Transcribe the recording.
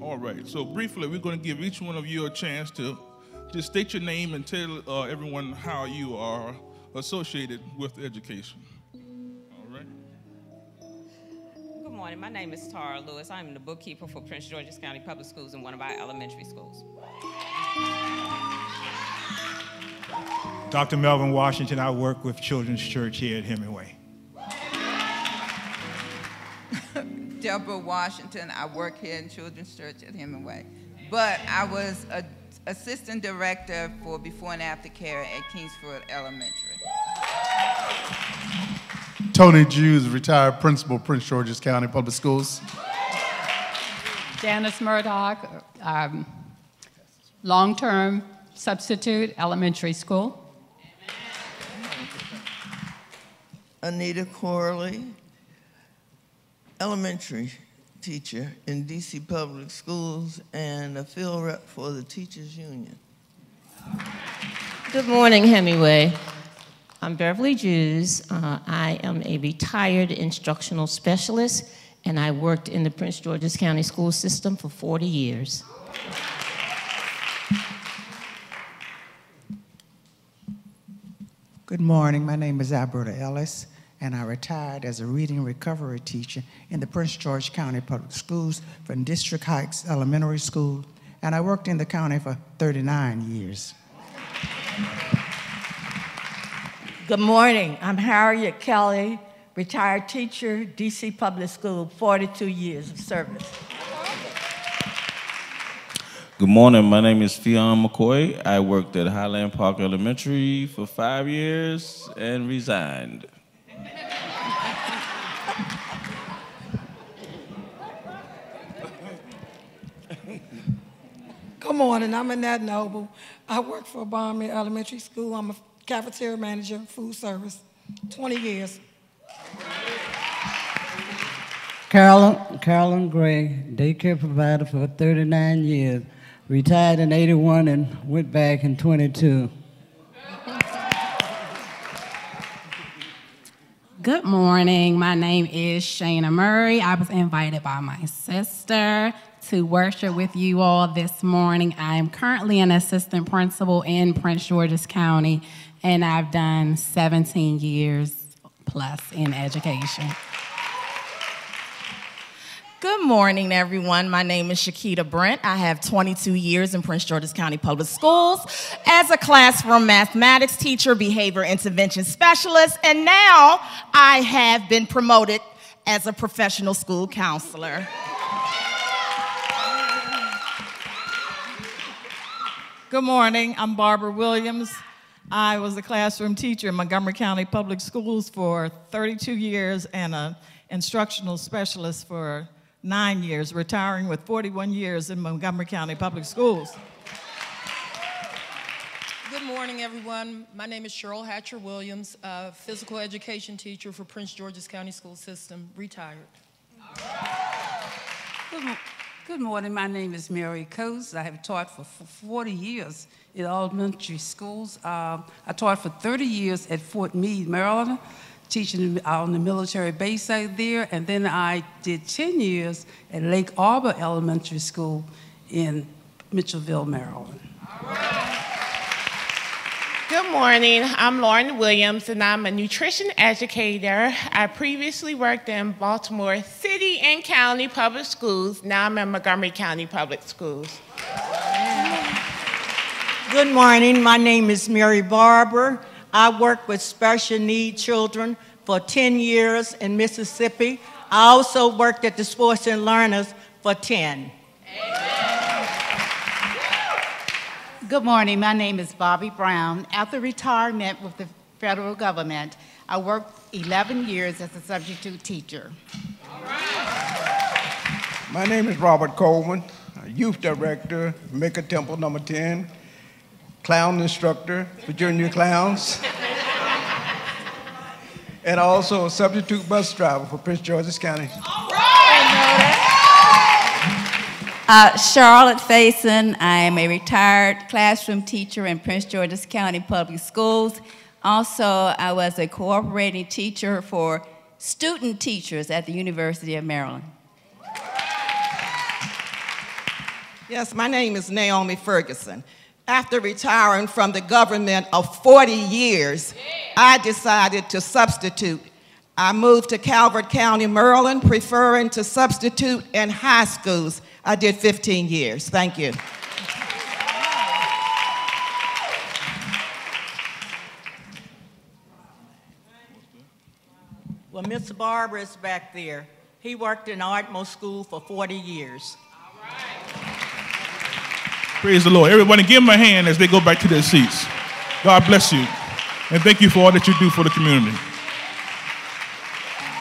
All right. So briefly, we're going to give each one of you a chance to just state your name and tell uh, everyone how you are associated with education. All right. Good morning. My name is Tara Lewis. I'm the bookkeeper for Prince George's County Public Schools in one of our elementary schools. Dr. Melvin Washington, I work with Children's Church here at Hemingway. Deborah Washington. I work here in Children's Church at Hemingway. But I was a assistant director for before and after care at Kingsford Elementary. Tony Jews, retired principal, Prince George's County Public Schools. Janice Murdoch, um, long-term substitute, elementary school. Anita Corley, elementary teacher in DC Public Schools and a field rep for the Teachers Union. Good morning, Hemingway. I'm Beverly Jews. Uh, I am a retired instructional specialist, and I worked in the Prince George's County school system for 40 years. Good morning. My name is Alberta Ellis and I retired as a reading recovery teacher in the Prince George County Public Schools from District Heights Elementary School, and I worked in the county for 39 years. Good morning. I'm Harriet Kelly, retired teacher, DC Public School, 42 years of service. Good morning. My name is Fionn McCoy. I worked at Highland Park Elementary for five years and resigned. Good morning. I'm Annette Noble. I work for Barney Elementary School. I'm a cafeteria manager, food service, 20 years. Carolyn, Carolyn Gray, daycare provider for 39 years. Retired in 81 and went back in 22. Good morning. My name is Shana Murray. I was invited by my sister to worship with you all this morning. I am currently an assistant principal in Prince George's County, and I've done 17 years plus in education. Good morning, everyone. My name is Shakita Brent. I have 22 years in Prince George's County Public Schools as a classroom mathematics teacher, behavior intervention specialist, and now I have been promoted as a professional school counselor. Good morning. I'm Barbara Williams. I was a classroom teacher in Montgomery County Public Schools for 32 years and an instructional specialist for nine years, retiring with 41 years in Montgomery County Public Schools. Good morning, everyone. My name is Cheryl Hatcher Williams, a physical education teacher for Prince George's County School System, retired. Good, good morning. My name is Mary Coates. I have taught for 40 years in elementary schools. Uh, I taught for 30 years at Fort Meade, Maryland teaching on the military base out there, and then I did 10 years at Lake Arbor Elementary School in Mitchellville, Maryland. Good morning. I'm Lauren Williams, and I'm a nutrition educator. I previously worked in Baltimore City and County Public Schools. Now I'm in Montgomery County Public Schools. Good morning. My name is Mary Barber. I worked with special need children for 10 years in Mississippi. I also worked at the Sports and Learners for 10. Good morning. My name is Bobby Brown. After retirement with the federal government, I worked 11 years as a substitute teacher. My name is Robert Coleman, youth director, Mecca Temple number 10, clown instructor for junior clowns, and also a substitute bus driver for Prince George's County. Uh, Charlotte Faison, I am a retired classroom teacher in Prince George's County Public Schools. Also, I was a cooperating teacher for student teachers at the University of Maryland. Yes, my name is Naomi Ferguson. After retiring from the government of 40 years, I decided to substitute. I moved to Calvert County, Maryland, preferring to substitute in high schools. I did 15 years. Thank you. Well, Mr. Barber is back there. He worked in Ardmore School for 40 years. Praise the Lord. Everybody give him a hand as they go back to their seats. God bless you. And thank you for all that you do for the community.